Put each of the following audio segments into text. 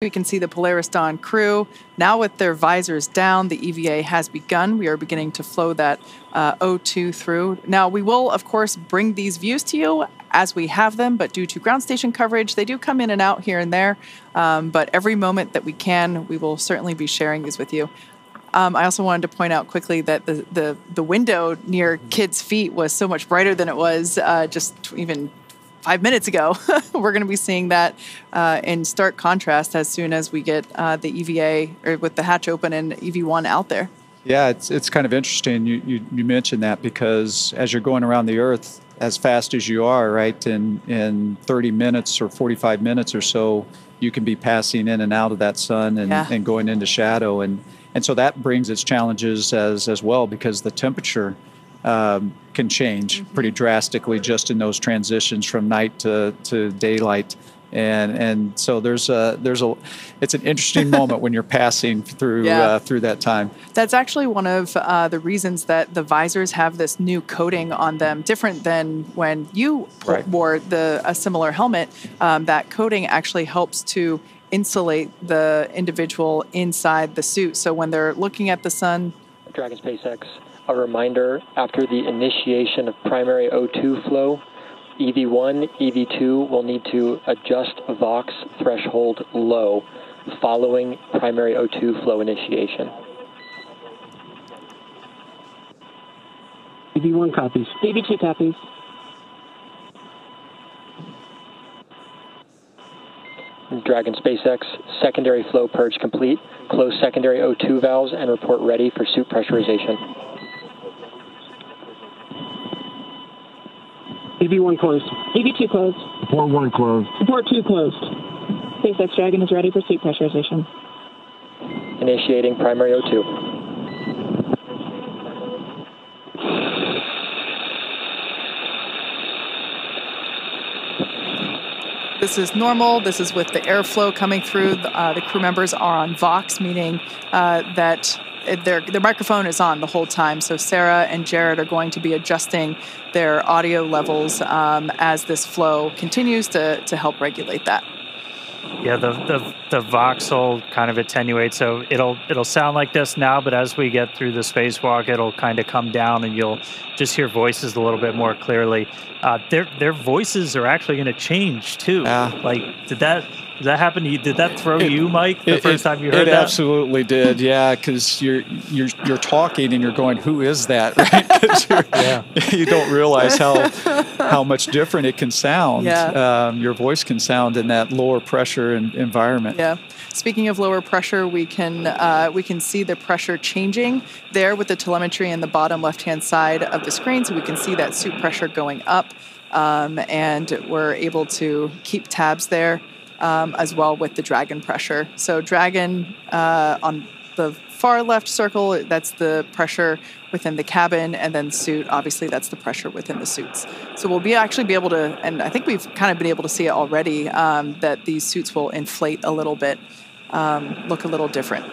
We can see the Polaris Dawn crew. Now, with their visors down, the EVA has begun. We are beginning to flow that uh, O2 through. Now, we will, of course, bring these views to you as we have them, but due to ground station coverage, they do come in and out here and there. Um, but every moment that we can, we will certainly be sharing these with you. Um, I also wanted to point out quickly that the, the, the window near Kidd's feet was so much brighter than it was uh, just even five minutes ago. We're going to be seeing that uh, in stark contrast as soon as we get uh, the EVA or with the hatch open and EV1 out there. Yeah, it's, it's kind of interesting you, you, you mentioned that because as you're going around the Earth as fast as you are, right, in, in 30 minutes or 45 minutes or so, you can be passing in and out of that sun and, Yeah. and going into shadow. And, and so that brings its challenges as, as well because the temperature um, can change pretty drastically just in those transitions from night to, to daylight. And, and so there's a, there's a, it's an interesting moment when you're passing through, Yeah. uh, through that time. That's actually one of uh, the reasons that the visors have this new coating on them, different than when you Right. wore the a similar helmet. Um, that coating actually helps to insulate the individual inside the suit. So when they're looking at the sun, Dragon SpaceX, a reminder after the initiation of primary O2 flow, EV1, EV2 will need to adjust VOX threshold low following primary O2 flow initiation. EV1 copies. EV2 copies. Dragon SpaceX, secondary flow purge complete. Close secondary O2 valves and report ready for suit pressurization. EV1 closed. EV2 closed. Port 1 closed. Port 2 closed. SpaceX Dragon is ready for seat pressurization. Initiating primary O2. This is normal. This is with the airflow coming through. Uh, the crew members are on Vox, meaning uh, that their their microphone is on the whole time. So Sarah and Jared are going to be adjusting their audio levels um, as this flow continues to to help regulate that. Yeah, the, the the Vox will kind of attenuate, so it'll it'll sound like this now, but as we get through the spacewalk, it'll kind of come down, and you'll just hear voices a little bit more clearly. Uh, their their voices are actually going to change too. Yeah. Like, did that did that happen to you? Did that throw It- you, Mike, the It- first time you heard it that? absolutely did, yeah. Because you're you're you're talking and you're going, "Who is that?" Right? 'Cause you're- Yeah. you don't realize how how much different it can sound. Yeah. Um, your voice can sound in that lower pressure and environment. Yeah. Speaking of lower pressure, we can uh, we can see the pressure changing there with the telemetry in the bottom left hand side of the screen, so we can see that suit pressure going up, um, and we're able to keep tabs there um, as well with the dragon pressure. So dragon uh, on the far left circle, that's the pressure within the cabin, and then suit, obviously, that's the pressure within the suits. So we'll be actually be able to, and I think we've kind of been able to see it already, um, that these suits will inflate a little bit, um, look a little different.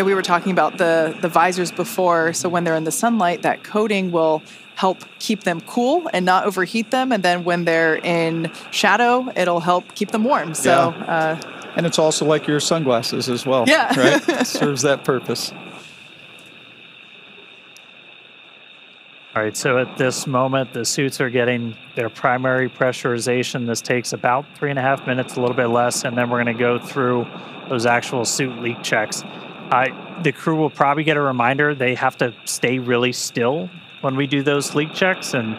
And we were talking about the the visors before. So when they're in the sunlight, that coating will help keep them cool and not overheat them. And then when they're in shadow, it'll help keep them warm. So Yeah. uh, And it's also like your sunglasses as well. Yeah. Right? Serves that purpose. All right, so at this moment, the suits are getting their primary pressurization. This takes about three and a half minutes, a little bit less, and then we're going to go through those actual suit leak checks. Uh, the crew will probably get a reminder they have to stay really still when we do those leak checks, and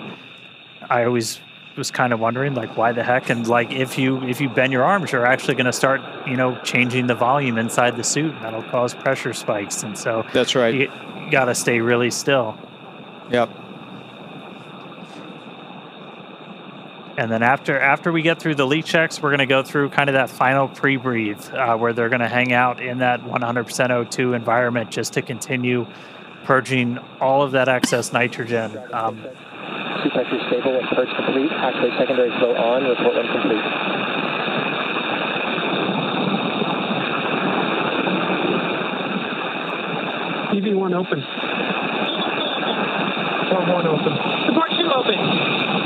I always was kind of wondering like why the heck and like if you if you bend your arms you're actually going to start you know changing the volume inside the suit and that'll cause pressure spikes and so That's right. you, you got to stay really still Yep. And then after after we get through the leak checks, we're going to go through kind of that final pre-breathe uh, where they're going to hang out in that 100% O2 environment just to continue purging all of that excess nitrogen. Um, Suit pressure stable and purge complete. Activate secondary flow on. Report when complete. EV1 open. Port 1 open. Port 2 open.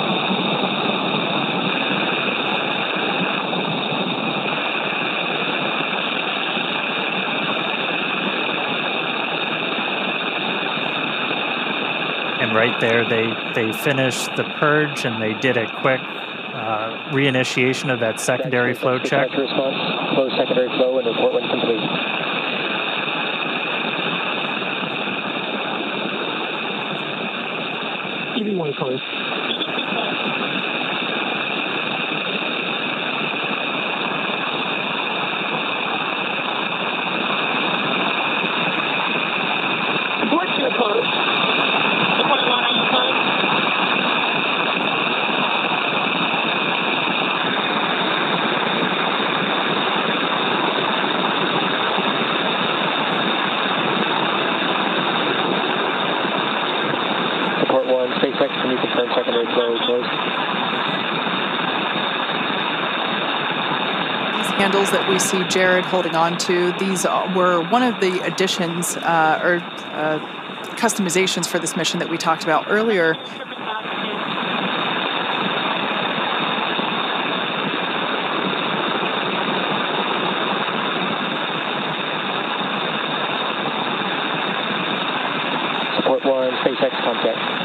Right there, they they finished the purge and they did a quick uh, reinitiation of that secondary flow check. Response, close secondary flow, and report when complete. EV1 closed. Support two closed. Support one, are you closed? Support one, SpaceX, can you confirm secondary flow closed? These handles that we see Jared holding on to, these were one of the additions uh, or uh, customizations for this mission that we talked about earlier. Support one, SpaceX contact.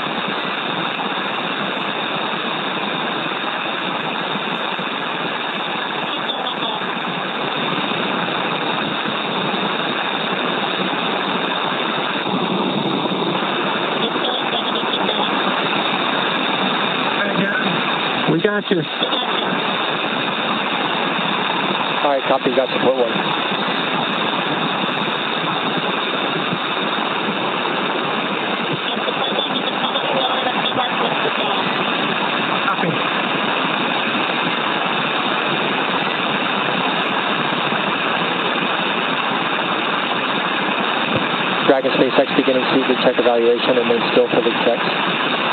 We got you. All right, copy, got support one. Copy. Dragon SpaceX beginning leak check evaluation and then still for leak checks.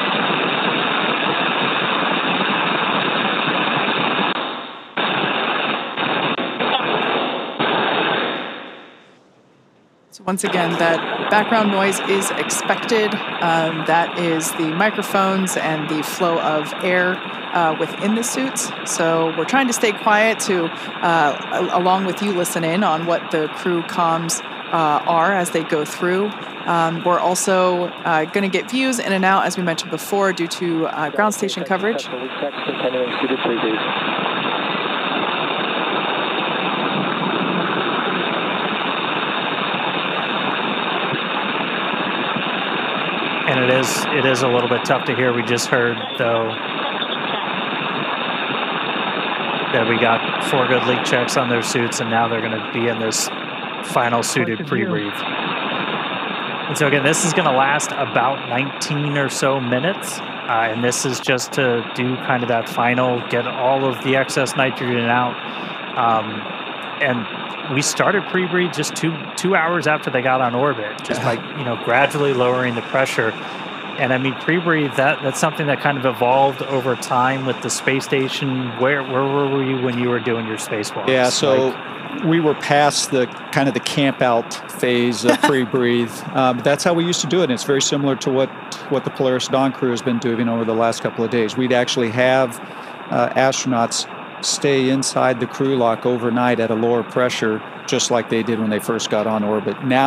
Once again, that background noise is expected. Um, that is the microphones and the flow of air uh, within the suits. So we're trying to stay quiet to, uh, along with you, listen in on what the crew comms uh, are as they go through. Um, we're also uh, going to get views in and out, as we mentioned before, due to uh, ground station coverage. Successful leak checks, continuing suited pre-breathe. And it is it is a little bit tough to hear. We just heard though that we got four good leak checks on their suits, and now they're going to be in this final suited What's the deal? pre-breathe. And so again, this is going to last about 19 or so minutes, uh, and this is just to do kind of that final, get all of the excess nitrogen out. Um, and we started pre-breathe just two two hours after they got on orbit, just like you know gradually lowering the pressure. And I mean, pre-breathe that that's something that kind of evolved over time with the space station. Where where were you when you were doing your spacewalks? Yeah, so Like, we were past the kind of the camp out phase of pre-breathe. Um, that's how we used to do it. And it's very similar to what what the Polaris Dawn crew has been doing over the last couple of days. We'd actually have uh, astronauts stay inside the crew lock overnight at a lower pressure, just like they did when they first got on orbit. Now.